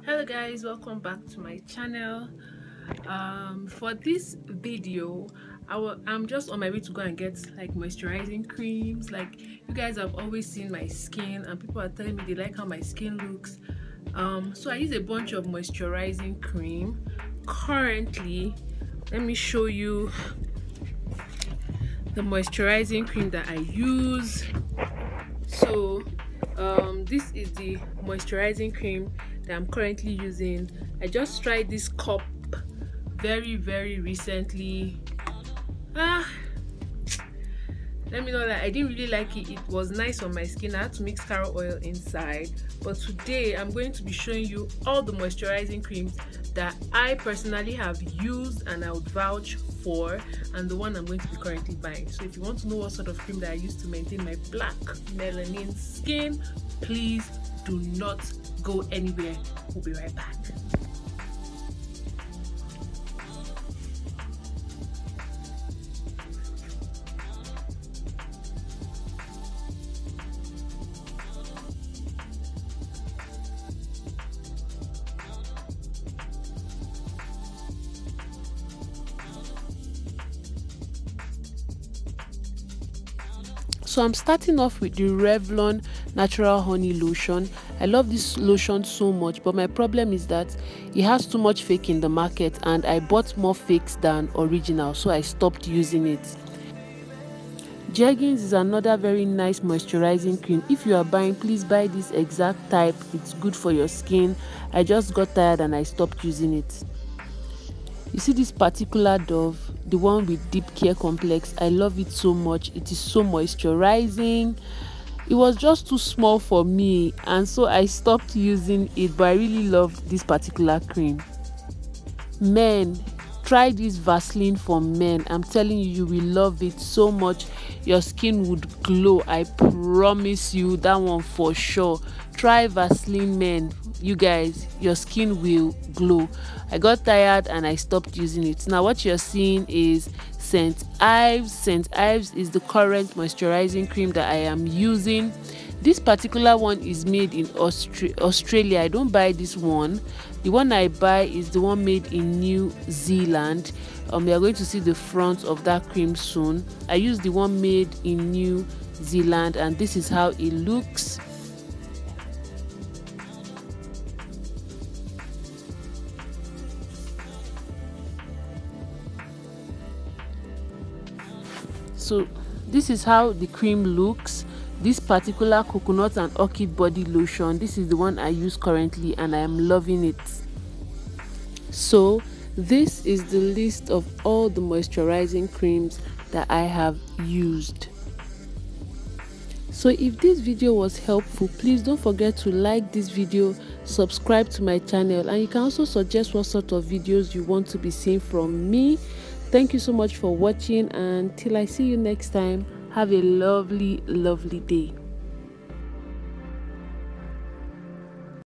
hello guys welcome back to my channel. Um for this video i will i'm just on my way to go and get like moisturizing creams. Like you guys have always seen my skin and people are telling me they like how my skin looks. Um so i use a bunch of moisturizing cream. Currently let me show you the moisturizing cream that i use. So um this is the moisturizing cream that i'm currently using. I just tried this cup very very recently. Ah let me know that i didn't really like it. It was nice on my skin. I had to mix carrot oil inside. But today i'm going to be showing you all the moisturizing creams that i personally have used and i would vouch for and the one i'm going to be currently buying. So if you want to know what sort of cream that i use to maintain my black melanin skin please do not go anywhere. We'll be right back so i'm starting off with the revlon natural honey lotion. I love this lotion so much but my problem is that it has too much fake in the market and i bought more fakes than original so i stopped using it. Jergens is another very nice moisturizing cream. If you are buying please buy this exact type. It's good for your skin. I just got tired and i stopped using it you see this particular dove the one with deep care complex i love it so much. It is so moisturizing. It was just too small for me and so i stopped using it but i really love this particular cream. Men try this vaseline for men. I'm telling you you will love it so much. Your skin would glow i promise you that one for sure. Try vaseline men you guys your skin will glow. I got tired and i stopped using it. Now what you're seeing is st ives. St ives is the current moisturizing cream that i am using. This particular one is made in Austra australia. I don't buy this one. The one i buy is the one made in new zealand. Um we are going to see the front of that cream soon. I use the one made in new zealand and this is how it looks so this is how the cream looks. This particular coconut and orchid body lotion this is the one i use currently and i am loving it. So this is the list of all the moisturizing creams that i have used. So if this video was helpful please don't forget to like this video subscribe to my channel and you can also suggest what sort of videos you want to be seeing from me thank you so much for watching and till i see you next time have a lovely lovely day